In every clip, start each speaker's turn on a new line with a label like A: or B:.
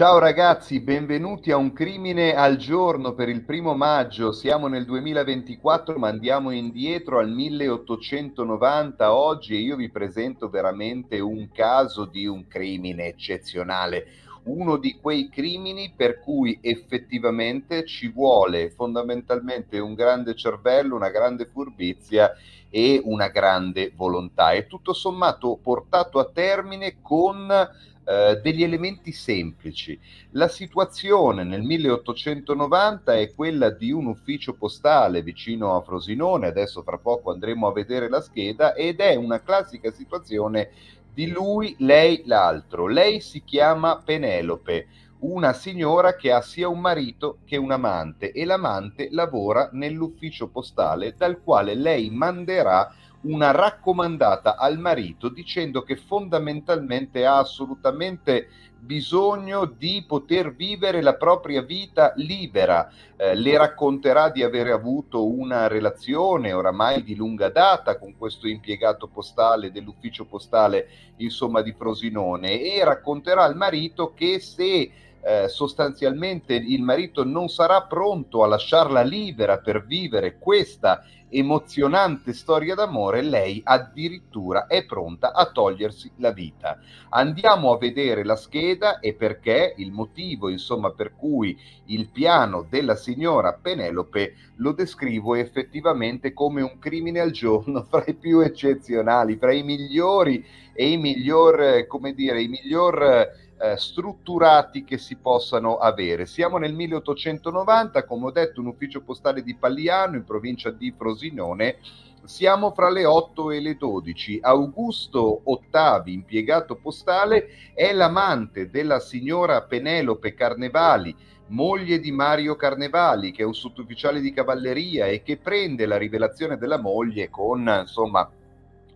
A: Ciao ragazzi, benvenuti a un crimine al giorno per il primo maggio. Siamo nel 2024, ma andiamo indietro al 1890 oggi e io vi presento veramente un caso di un crimine eccezionale. Uno di quei crimini per cui effettivamente ci vuole fondamentalmente un grande cervello, una grande furbizia e una grande volontà. E tutto sommato portato a termine con eh, degli elementi semplici. La situazione nel 1890 è quella di un ufficio postale vicino a Frosinone, adesso fra poco andremo a vedere la scheda, ed è una classica situazione di lui, lei, l'altro. Lei si chiama Penelope, una signora che ha sia un marito che un amante e l'amante lavora nell'ufficio postale dal quale lei manderà una raccomandata al marito dicendo che fondamentalmente ha assolutamente bisogno di poter vivere la propria vita libera. Eh, le racconterà di aver avuto una relazione oramai di lunga data con questo impiegato postale dell'ufficio postale, insomma, di Frosinone e racconterà al marito che se eh, sostanzialmente il marito non sarà pronto a lasciarla libera per vivere questa emozionante storia d'amore, lei addirittura è pronta a togliersi la vita. Andiamo a vedere la scheda e perché il motivo, insomma, per cui il piano della signora Penelope lo descrivo effettivamente come un crimine al giorno fra i più eccezionali, fra i migliori e i miglior, come dire, i miglior eh, strutturati che si possano avere. Siamo nel 1890, come ho detto, un ufficio postale di Pagliano in provincia di Frosinone. Siamo fra le 8 e le 12. Augusto Ottavi, impiegato postale, è l'amante della signora Penelope Carnevali, moglie di Mario Carnevali, che è un sottufficiale di cavalleria e che prende la rivelazione della moglie con, insomma,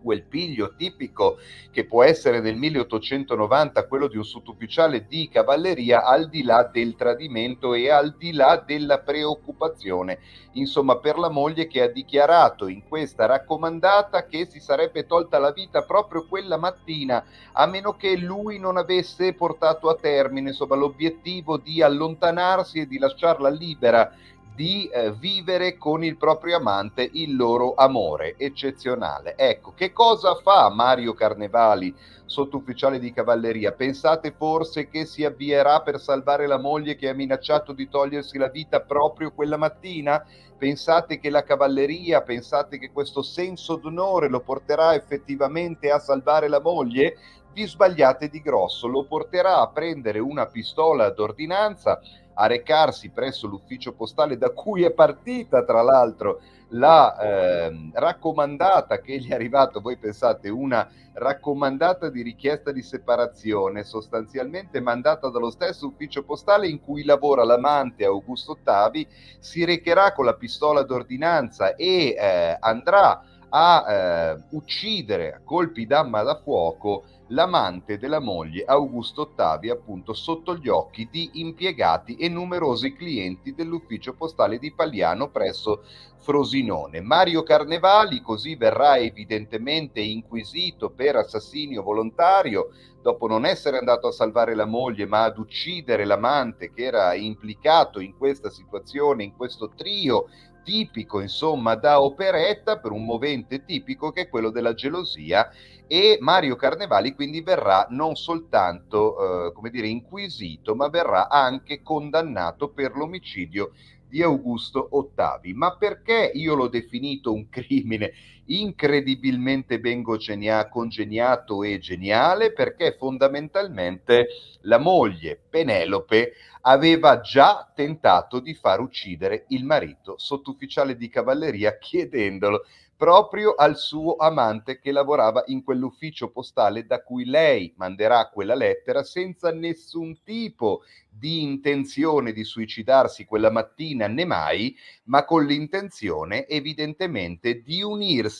A: quel piglio tipico che può essere nel 1890 quello di un sottufficiale di cavalleria al di là del tradimento e al di là della preoccupazione insomma per la moglie che ha dichiarato in questa raccomandata che si sarebbe tolta la vita proprio quella mattina a meno che lui non avesse portato a termine insomma l'obiettivo di allontanarsi e di lasciarla libera di eh, vivere con il proprio amante il loro amore eccezionale. Ecco, che cosa fa Mario Carnevali, sottufficiale di cavalleria? Pensate forse che si avvierà per salvare la moglie che ha minacciato di togliersi la vita proprio quella mattina? Pensate che la cavalleria, pensate che questo senso d'onore lo porterà effettivamente a salvare la moglie? Vi sbagliate di grosso, lo porterà a prendere una pistola d'ordinanza a recarsi presso l'ufficio postale da cui è partita tra l'altro la eh, raccomandata che gli è arrivata, voi pensate, una raccomandata di richiesta di separazione sostanzialmente mandata dallo stesso ufficio postale in cui lavora l'amante Augusto Ottavi, si recherà con la pistola d'ordinanza e eh, andrà a eh, uccidere a colpi d'arma da fuoco l'amante della moglie Augusto Ottavi appunto sotto gli occhi di impiegati e numerosi clienti dell'ufficio postale di Pagliano presso Frosinone. Mario Carnevali così verrà evidentemente inquisito per assassinio volontario dopo non essere andato a salvare la moglie ma ad uccidere l'amante che era implicato in questa situazione, in questo trio tipico insomma da operetta per un movente tipico che è quello della gelosia e Mario Carnevali quindi verrà non soltanto eh, come dire inquisito ma verrà anche condannato per l'omicidio di Augusto Ottavi. Ma perché io l'ho definito un crimine incredibilmente ben congegnato e geniale? Perché fondamentalmente la moglie Penelope aveva già tentato di far uccidere il marito sottufficiale di cavalleria chiedendolo proprio al suo amante che lavorava in quell'ufficio postale da cui lei manderà quella lettera senza nessun tipo di intenzione di suicidarsi quella mattina né mai, ma con l'intenzione evidentemente di unirsi,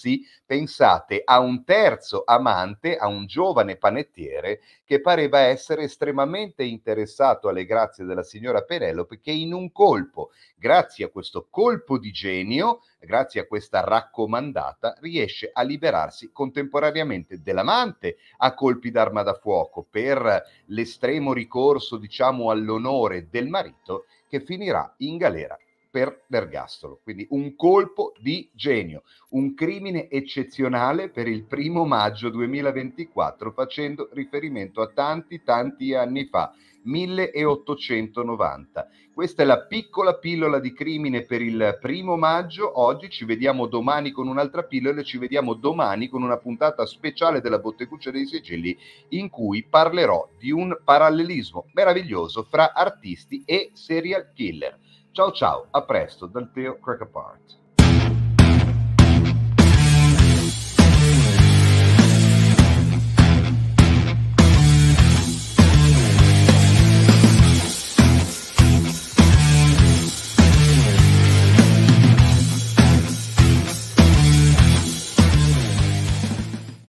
A: pensate, a un terzo amante, a un giovane panettiere che pareva essere estremamente interessato alle grazie della signora Penelope che in un colpo, grazie a questo colpo di genio, grazie a questa raccomandata, riesce a liberarsi contemporaneamente dell'amante a colpi d'arma da fuoco per l'estremo ricorso, diciamo, all'onore del marito che finirà in galera per l'ergastolo. Quindi un colpo di genio, un crimine eccezionale per il primo maggio 2024 facendo riferimento a tanti tanti anni fa, 1890. Questa è la piccola pillola di crimine per il primo maggio. Oggi ci vediamo domani con un'altra pillola e ci vediamo domani con una puntata speciale della Botteguccia dei Sigilli in cui parlerò di un parallelismo meraviglioso fra artisti e serial killer. Ciao ciao, a presto dal Teo Crack Apart.